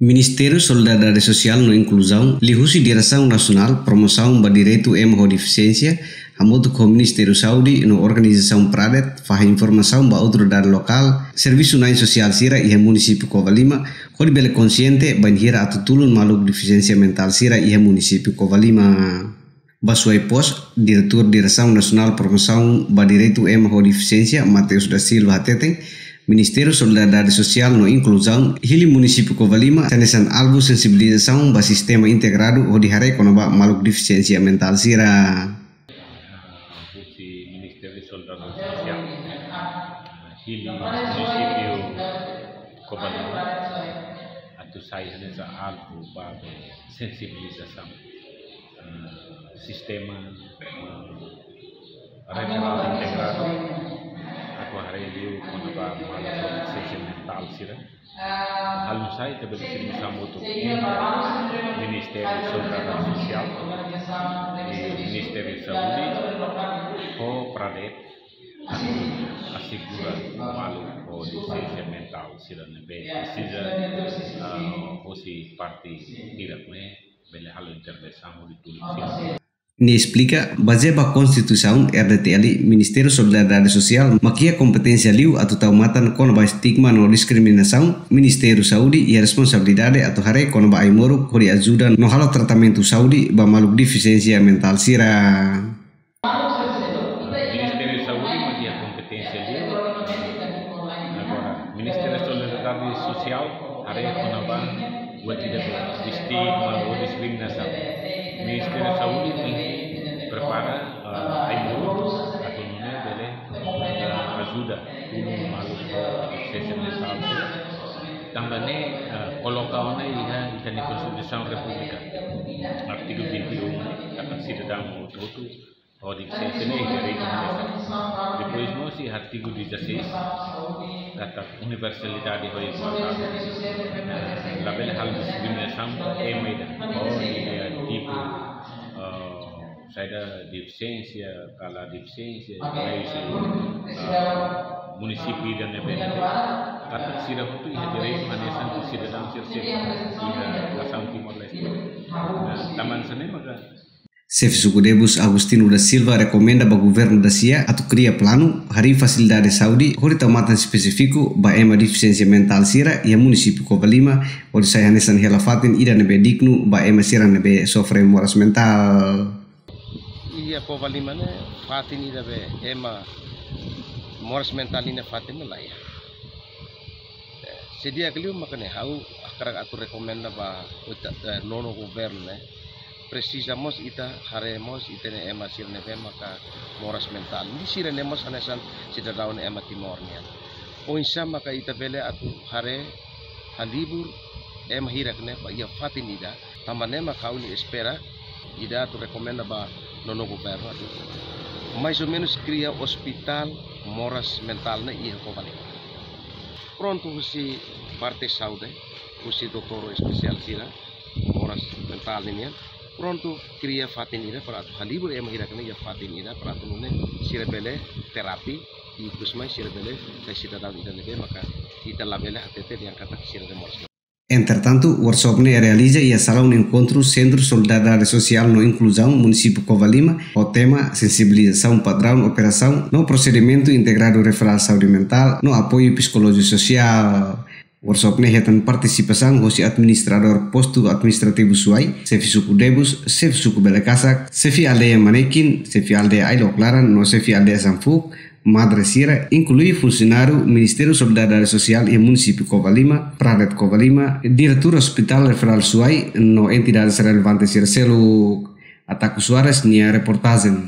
Ministério Solidariedade Social no Inclusão, lihusi Direção Nacional Promoção da Direito e Deficiência, hamoto com o Ministério Saúde no Organização Pradet, faz informação ba autoridade local, Serviço Nain Social Sira e município Covalima, kodi bele consciente banhira atutulun maluco deficiência mental Sira e município Covalima. Basuai Pos, Diretor Direção Nacional Promoção da Direito e Deficiência, Mateus da Silva Hateteng, Ministério Solidariedade Social no Inclusão, Hili Município Covalima, tenesan algo sensibilização ba sistema integrado o di hari konoba maluk deficiência mental sira. Fungsi Ministério Solidariedade Social, Hili Município Covalima, atau saya nessa algo ba sensibilização, sistema regional integrado ako hari ini ba mahal ko mental sila. Hal saya tabi sila sama tu Ministerio Solidariedad Social, Ministerio Saudi, o Pradet, asigura malu. O lisensia mental sila nebe precisa o si parti tidak me. Bele hal intervenção di tulis Ni explica, baseado a Constituição RDTL, Ministério Solidariedade Social, maquia competência liu atau tau matan kono ba stigma no discriminação, Ministério Saúde e a responsabilidade atau hare kono ba aimoro kori ajuda no halo tratamento saúde ba maluk mental sira. Competência liu. Social, hare ba. Ministério Saúde prepara uh, aimoro atau nune bele uh, ajuda ulu malu akses mental tambane uh, colocaona iha iha ni Constituição República artigo 21 kata cidadão todo o di sene direito universal depois nós si artigo 16 kata universalidade ho igualdade la belle hal é meida oh saya deficiência, kala deficiência, mas uh, município dan nebene kata sira itu iha direito manesan tu sira dam sir sir iha kasam timor leste taman sana maka Chef Sucudebus Agustino da Silva recomenda para o governo da CIA atau cria plano hari facilidade saúde hori tamatan específico ba ema deficiência mental sira e município Covalima hori saya nesan hela fatin ida nebe dignu ba ema sira nebe sofre moras mental ia Covalima ne fatin ida be. Ema moras mental ina fatin la ya. Sedia keliu makane hau akarak atu rekomenda ba. Nono governo ne precisamos ita haremos ita ne ema sir ne maka moras mental. Ni sir ne mos hanesan sida daun ema timor nian o insya maka ita bele atu hare halibur ema hirak ne ba. Ia fatin ida tamane maka uni espera. Ida tu recomenda ba nono governo mais ou menos cria hospital moras mental ne ia ko balik pronto husi parte saúde husi doutor especial sira moras mental nian pronto cria fatinida para tu halibur ema hira kana ya fatinida para tu nune sirebele terapi e kus mai sirebele sai sida dal ida nebe maka kita labele hatete yang kata sirebe mors Entretanto, o workshop ne realiza e a sala um encontro Centro Solidariedade Social no Inclusão, município Covalima, o tema sensibilização padrão operação no procedimento integrado referral saúde mental no apoio psicológico social. Workshop ne hetan participação hosi administrador posto administrativo suai, sefi suku debus, sefi suku belekasak, sefi aldeia manekin, sefi aldeia ailok laran, no sefi aldeia sanfuk, Madre Sira inclui funcionário Ministério Solidariedade Social e Município Covalima, Pradet Covalima, Diretor Hospital Referral Suai, no entidades relevantes Selo, Ataku Suarez, nia reportagem.